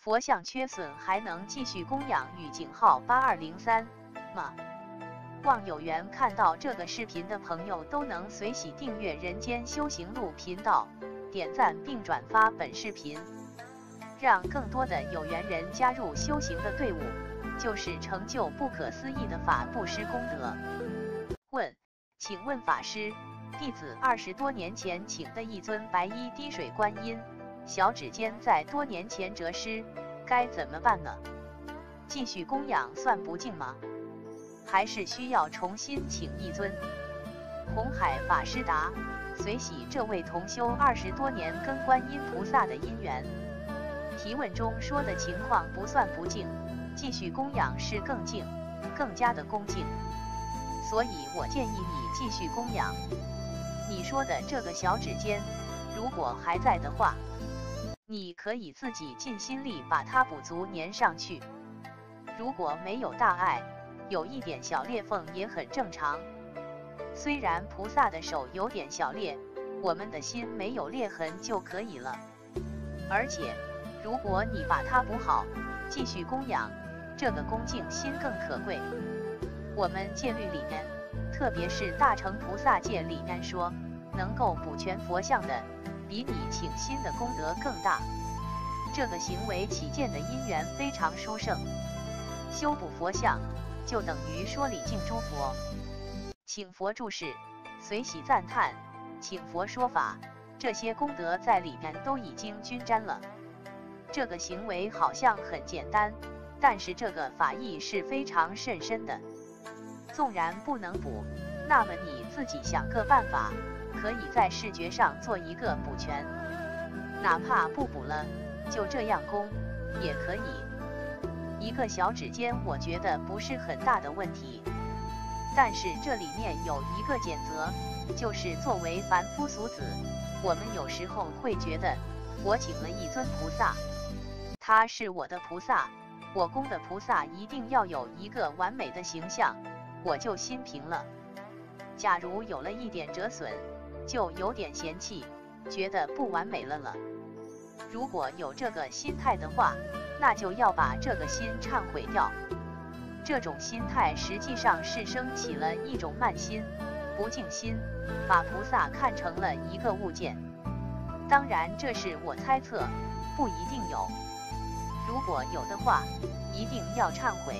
佛像缺损还能继续供养与井号八二零三吗？望有缘看到这个视频的朋友都能随喜订阅人间修行路频道，点赞并转发本视频，让更多的有缘人加入修行的队伍，就是成就不可思议的法布施功德。问，请问法师，弟子二十多年前请的一尊白衣滴水观音，小指尖在多年前折失，该怎么办呢？继续供养算不敬吗？还是需要重新请一尊。红海法师答：随喜这位同修二十多年跟观音菩萨的因缘。提问中说的情况不算不敬，继续供养是更敬，更加的恭敬。所以我建议你继续供养。你说的这个小指尖，如果还在的话，你可以自己尽心力把它补足粘上去。如果没有大碍。有一点小裂缝也很正常，虽然菩萨的手有点小裂，我们的心没有裂痕就可以了。而且，如果你把它补好，继续供养，这个恭敬心更可贵。我们戒律里面，特别是大乘菩萨戒里面说，能够补全佛像的，比你请心的功德更大。这个行为起见的因缘非常殊胜，修补佛像。就等于说礼敬诸佛，请佛注释，随喜赞叹，请佛说法，这些功德在里面都已经均沾了。这个行为好像很简单，但是这个法义是非常甚深的。纵然不能补，那么你自己想个办法，可以在视觉上做一个补全，哪怕不补了，就这样供也可以。一个小指尖，我觉得不是很大的问题，但是这里面有一个简则，就是作为凡夫俗子，我们有时候会觉得，我请了一尊菩萨，他是我的菩萨，我供的菩萨一定要有一个完美的形象，我就心平了。假如有了一点折损，就有点嫌弃，觉得不完美了了。如果有这个心态的话，那就要把这个心忏悔掉。这种心态实际上是升起了一种慢心、不净心，把菩萨看成了一个物件。当然，这是我猜测，不一定有。如果有的话，一定要忏悔。